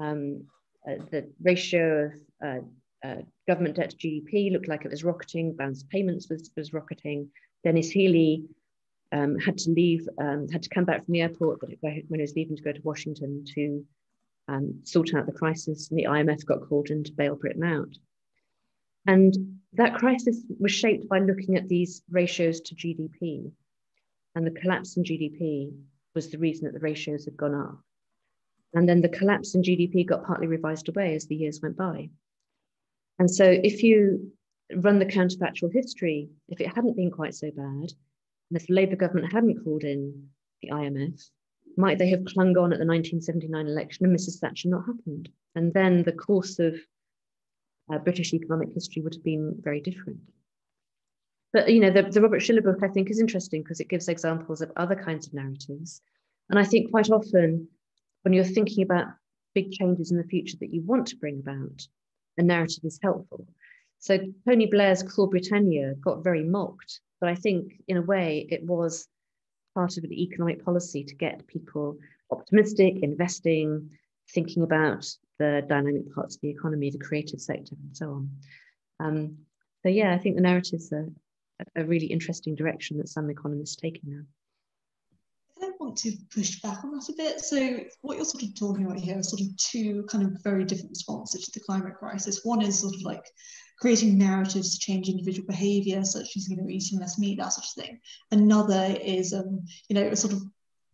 Um, uh, the ratio of uh, uh, government debt to GDP looked like it was rocketing, balance payments was, was rocketing. Denis Healey um, had to leave, um, had to come back from the airport when he was leaving to go to Washington to um, sort out the crisis, and the IMF got called in to bail Britain out. And that crisis was shaped by looking at these ratios to GDP. And the collapse in GDP was the reason that the ratios had gone up. And then the collapse in GDP got partly revised away as the years went by. And so if you run the counterfactual history, if it hadn't been quite so bad, and if the Labour government hadn't called in the IMF, might they have clung on at the 1979 election and Mrs. Thatcher not happened? And then the course of uh, British economic history would have been very different. But you know, the, the Robert Shiller book I think is interesting because it gives examples of other kinds of narratives. And I think quite often when you're thinking about big changes in the future that you want to bring about, a narrative is helpful. So Tony Blair's Cool Britannia got very mocked, but I think in a way it was part of an economic policy to get people optimistic, investing, thinking about the dynamic parts of the economy, the creative sector, and so on. Um, so yeah, I think the narratives are a really interesting direction that some economists are taking now I want to push back on that a bit. So what you're sort of talking about here are sort of two kind of very different responses to the climate crisis. One is sort of like creating narratives to change individual behaviour, such as you know eating less meat, that sort of thing. Another is um, you know a sort of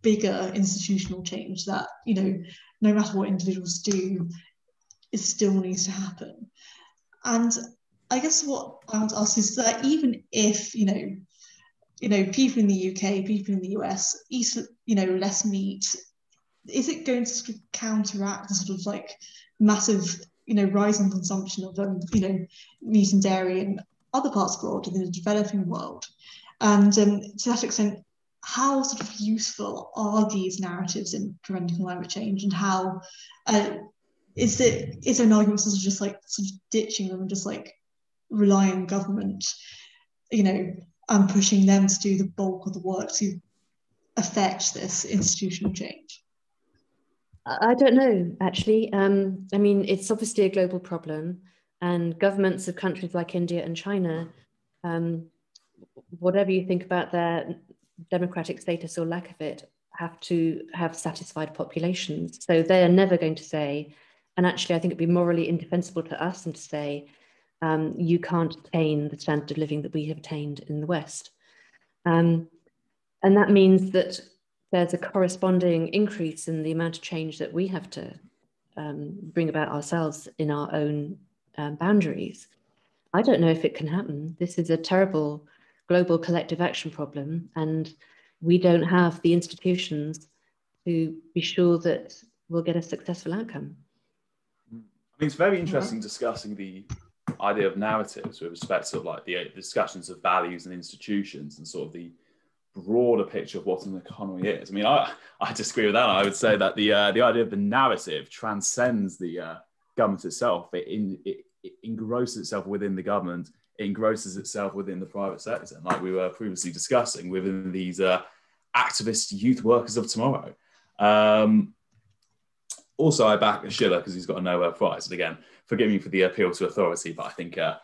bigger institutional change that you know no matter what individuals do, it still needs to happen. And I guess what I want to ask is that even if you know you know people in the UK, people in the US eat you know less meat, is it going to counteract the sort of like massive you know, rising consumption of um, you know, meat and dairy in other parts of the world, in the developing world. And um, to that extent, how sort of useful are these narratives in preventing climate change, and how uh, is it is there an argument sort of just like sort of ditching them and just like relying on government, you know, and pushing them to do the bulk of the work to affect this institutional change? I don't know, actually. Um, I mean, it's obviously a global problem, and governments of countries like India and China, um, whatever you think about their democratic status or lack of it, have to have satisfied populations. So they are never going to say, and actually, I think it'd be morally indefensible to us and to say, um, you can't attain the standard of living that we have attained in the West. Um, and that means that there's a corresponding increase in the amount of change that we have to um, bring about ourselves in our own um, boundaries. I don't know if it can happen. This is a terrible global collective action problem, and we don't have the institutions to be sure that we'll get a successful outcome. I mean, it's very interesting discussing the idea of narratives with respect to like the discussions of values and institutions and sort of the broader picture of what an economy is. I mean, I, I disagree with that. I would say that the uh, the idea of the narrative transcends the uh, government itself. It, in, it, it, engrosses itself within the government. It engrosses itself within the private sector, like we were previously discussing, within these uh, activist youth workers of tomorrow. Um, also, I back Shiller because he's got a Nobel Prize. And again, forgive me for the appeal to authority, but I think uh,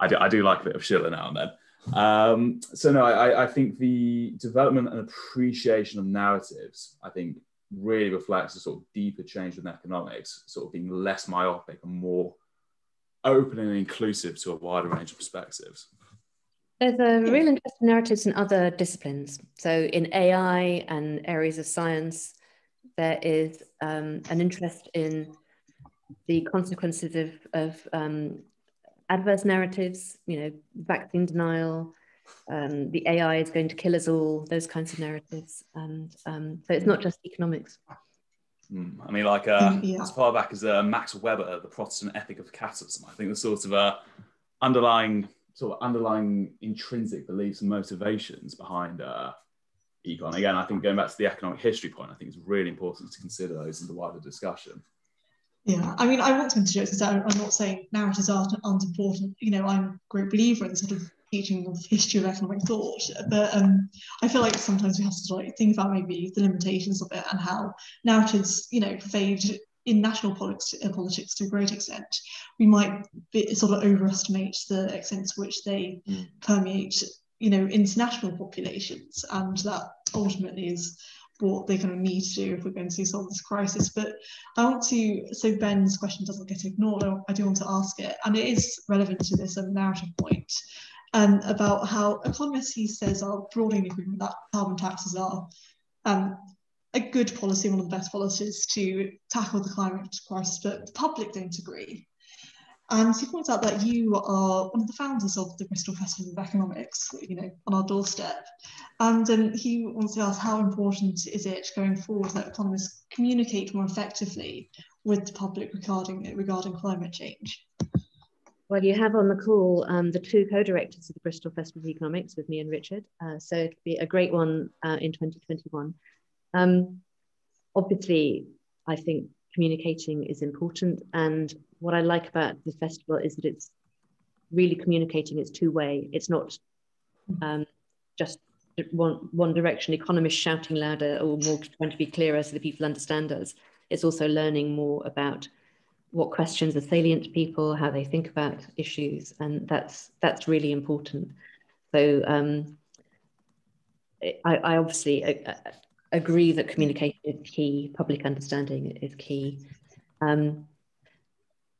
I, do, I do like a bit of Shiller now and then. Um, so no, I, I think the development and appreciation of narratives, I think, really reflects a sort of deeper change in economics, sort of being less myopic and more open and inclusive to a wider range of perspectives. There's a real interest in narratives in other disciplines. So in AI and areas of science, there is um, an interest in the consequences of, of um, adverse narratives, you know, vaccine denial, um, the AI is going to kill us all, those kinds of narratives. And um, so it's not just economics. Mm, I mean, like uh, yeah. as far back as uh, Max Weber, the Protestant ethic of capitalism, I think the sort of uh, underlying, sort of underlying intrinsic beliefs and motivations behind uh, econ. Again, I think going back to the economic history point, I think it's really important to consider those in the wider discussion. Yeah, I mean, I want to interject that I'm not saying narratives aren't, aren't important. You know, I'm a great believer in sort of teaching of history of economic thought, but um, I feel like sometimes we have to like think about maybe the limitations of it and how narratives, you know, fade in national politics, uh, politics to a great extent. We might be, sort of overestimate the extent to which they mm. permeate, you know, international populations, and that ultimately is what they're going to need to do if we're going to solve this crisis. But I want to, so Ben's question doesn't get ignored, I do want to ask it, and it is relevant to this um, narrative point um, about how economists, he says, are broadly in agreement that carbon taxes are um, a good policy, one of the best policies to tackle the climate crisis, but the public don't agree. And he points out that you are one of the founders of the Bristol Festival of Economics, you know, on our doorstep. And um, he wants to ask how important is it going forward that economists communicate more effectively with the public regarding regarding climate change? Well, you have on the call um, the two co-directors of the Bristol Festival of Economics with me and Richard. Uh, so it'll be a great one uh, in 2021. Um, obviously, I think communicating is important. And what I like about the festival is that it's really communicating, it's two way. It's not um, just one, one direction, economists shouting louder or more trying to be clearer so that people understand us. It's also learning more about what questions are salient to people, how they think about issues, and that's that's really important. So um, I, I, obviously agree that communication is key, public understanding is key. Um,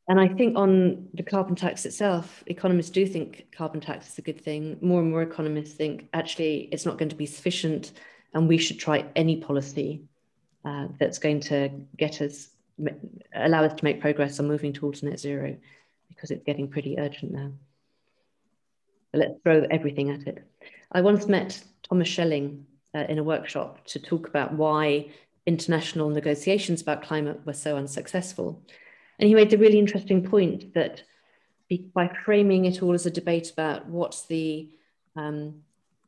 and I think on the carbon tax itself, economists do think carbon tax is a good thing. More and more economists think actually it's not going to be sufficient, and we should try any policy uh, that's going to get us, allow us to make progress on moving towards net zero, because it's getting pretty urgent now. But let's throw everything at it. I once met Thomas Schelling uh, in a workshop to talk about why international negotiations about climate were so unsuccessful. And he made the really interesting point that by framing it all as a debate about what's the um,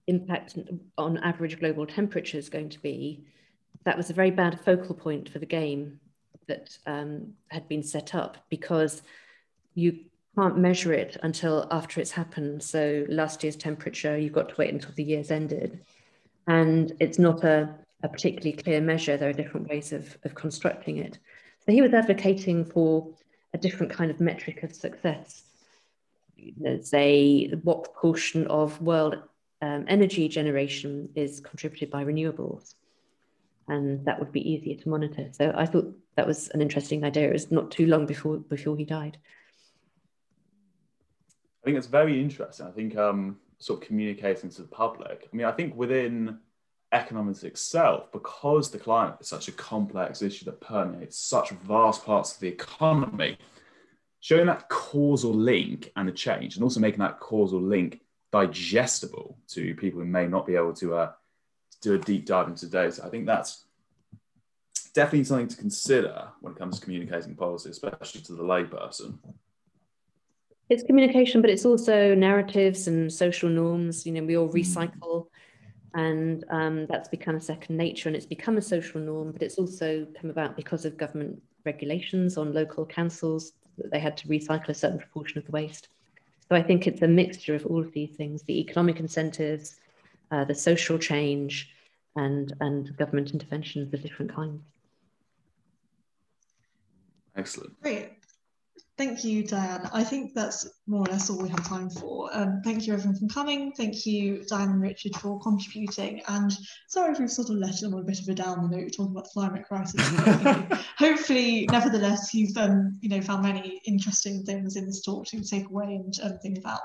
impact on average global temperature is going to be, that was a very bad focal point for the game that um, had been set up because you can't measure it until after it's happened. So last year's temperature, you've got to wait until the year's ended. And it's not a, a particularly clear measure. There are different ways of, of constructing it. So he was advocating for a different kind of metric of success. Let's Say what proportion of world um, energy generation is contributed by renewables, and that would be easier to monitor. So I thought that was an interesting idea. It was not too long before before he died. I think it's very interesting. I think um, sort of communicating to the public. I mean, I think within economics itself, because the climate is such a complex issue that permeates such vast parts of the economy, showing that causal link and the change, and also making that causal link digestible to people who may not be able to, uh, do a deep dive into data. I think that's definitely something to consider when it comes to communicating policy, especially to the layperson. It's communication, but it's also narratives and social norms. You know, we all hmm. recycle and um, that's become a second nature and it's become a social norm but it's also come about because of government regulations on local councils that they had to recycle a certain proportion of the waste so i think it's a mixture of all of these things the economic incentives uh, the social change and and government interventions of different kinds excellent great Thank you, Diane. I think that's more or less all we have time for. Um, thank you everyone for coming. Thank you, Diane and Richard, for contributing. And sorry if we've sort of left on a bit of a down note talking about the climate crisis. hopefully, nevertheless, you've um, you know found many interesting things in this talk to take away and um, think about.